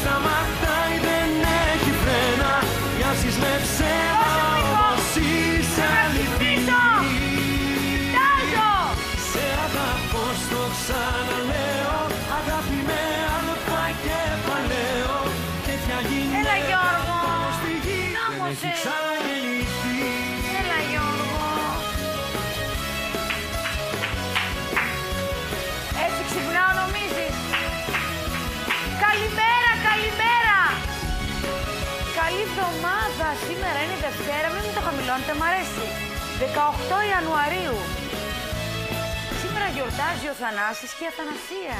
σταματάει, δεν έχει φρένα. Μοιάζεις με ψέμα όμως είσαι αληθινή. Τάζω! Σε αγαπώ στο ξαναλέω. Αγάπη με αλφα και παλαιό. Τέτοια γυναίκα Έλα, Γιώργο. πάνω στη γη. Να Δεν μου έχει. σε- Καλή εβδομάδα. Σήμερα είναι Δευτέρα. Μην μου το χαμηλώνετε, μ' αρέσει. 18 Ιανουαρίου. Σήμερα γιορτάζει ο Θανάσης και η Αθανασία.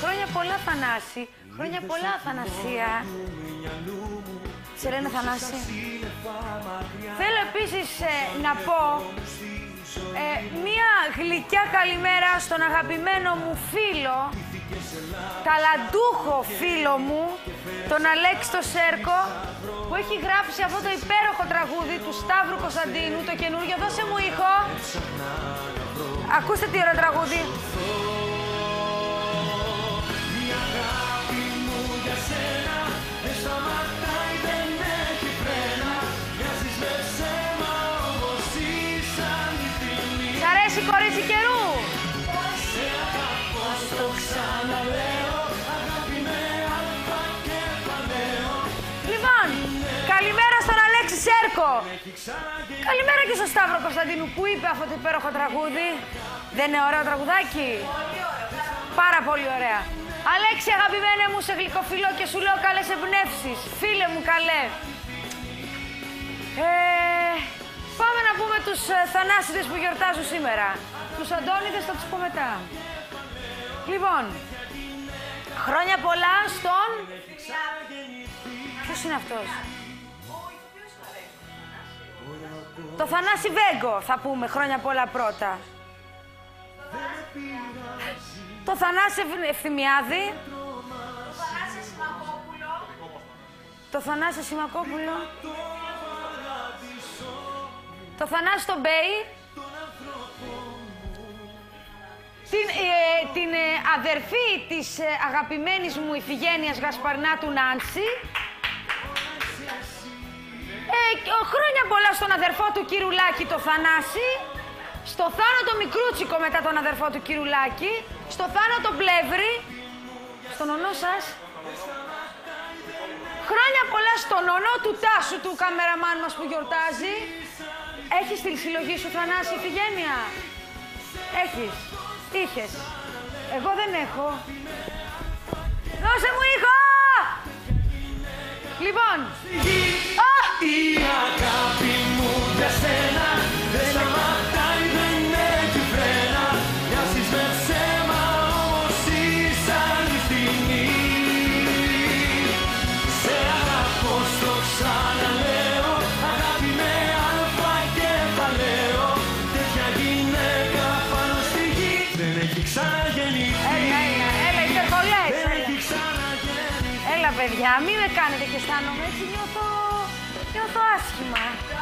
Χρόνια πολλά Θανάση. Χρόνια πολλά Αθανασία. Σε λένε Θανάση. Θέλω επίσης ε, να πω ε, μία γλυκιά καλημέρα στον αγαπημένο μου φίλο, ταλαντούχο φίλο μου, τον Αλέξη το Σέρκο, που έχει γράψει αυτό το υπέροχο τραγούδι του Σταύρου Κωνσταντίνου, το καινούργιο. Δώσε μου ήχο. Ακούστε τι ωραίο τραγούδι. Η αγάπη μου για Αλέξη Σέρκο. Έχει ξαναγεννηθεί Καλημέρα και στον Σταύρο Κωνσταντίνου που είπε αυτό το υπέροχο τραγούδι. Δεν είναι ωραίο τραγουδάκι; Πάρα πολύ ωραία. Αλέξη αγαπημένε μου σε γλυκοφιλό και σου λέω καλές εμπνεύσεις. Φίλε μου καλέ. Ε, πάμε να πούμε τους ε, θανάσιδες που γιορτάζουν σήμερα. Τους Αντώνιδες θα τους πω μετά. Λοιπόν, χρόνια πολλά στον... Ποιος είναι αυτός; Το Θανάση Βέγκο θα πούμε χρόνια πολλά πρώτα. Το Θανάση Ευ- Ευθυμιάδη. Το Θανάση Σιμακόπουλο. Το Θανάση τον Μπέι. Την, ε, την ε, αδερφή της ε, αγαπημένης μου Ιφηγένειας Γασπαρνάτου Νάνση. Ε, και ο- χρόνια πολλά στον αδερφό του Κυρουλάκη το Θανάση. Στο θάνατο Μικρούτσικο μετά τον αδερφό του Κυρουλάκη. Στο θάνατο Πλεύρη. Στον ονό σας. Χρόνια πολλά στον ονό του Τάσου του καμεραμάν μας που γιορτάζει. Έχεις τη συλλογή σου Θανάση Ιφηγένεια. Έχεις. Είχες. Εγώ δεν έχω. Δώσε μου ήχο! Παιδιά, μην με κάνετε και αισθάνομαι έτσι. Νιώθω, νιώθω άσχημα. Έλα εδώ.